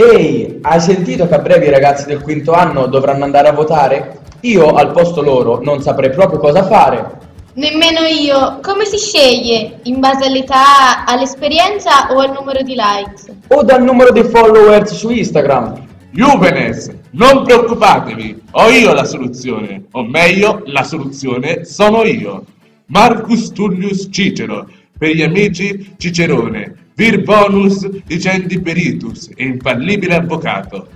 Ehi, hai sentito che a breve i ragazzi del quinto anno dovranno andare a votare? Io al posto loro non saprei proprio cosa fare. Nemmeno io. Come si sceglie? In base all'età, all'esperienza o al numero di likes? O dal numero dei followers su Instagram. Juvenes, non preoccupatevi, ho io la soluzione, o meglio, la soluzione sono io. Marcus Tullius Cicero, per gli amici Cicerone, vir bonus dicendi peritus e infallibile avvocato.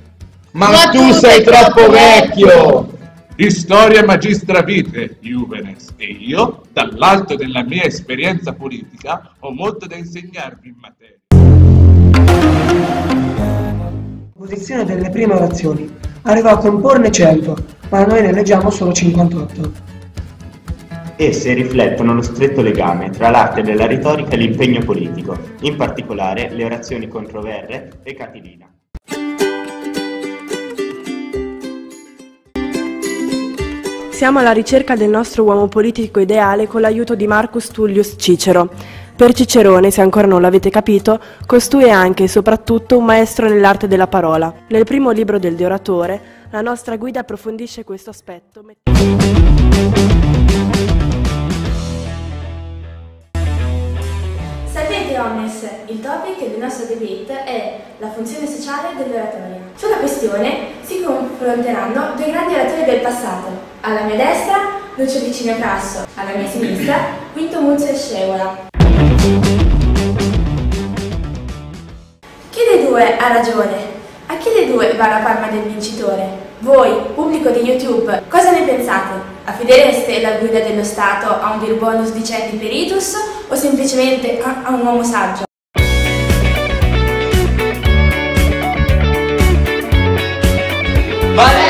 Ma, Ma tu sei troppo vecchio! Historia magistra vite, Juvenes, e io, dall'alto della mia esperienza politica, ho molto da insegnarvi in materia. Posizione delle prime orazioni. Arrivò a comporne 100, ma noi ne leggiamo solo 58. Esse riflettono lo stretto legame tra l'arte della retorica e l'impegno politico, in particolare le orazioni controverre e Catilina. Siamo alla ricerca del nostro uomo politico ideale con l'aiuto di Marcus Tullius Cicero. Per Cicerone, se ancora non l'avete capito, costui è anche e soprattutto un maestro nell'arte della parola. Nel primo libro del De Oratore, la nostra guida approfondisce questo aspetto. Il topic del nostro debate è la funzione sociale dell'oratoria. Sulla questione si confronteranno due grandi oratori del passato. Alla mia destra Lucio Licinio Crasso, alla mia sinistra Quinto Muzio e Scevola. Chi dei due ha ragione? A chi dei due va la palma del vincitore? Voi, pubblico di YouTube, cosa ne pensate? Affidereste la guida dello Stato a un vir bonus di centi peritus o semplicemente a un uomo saggio? Vale.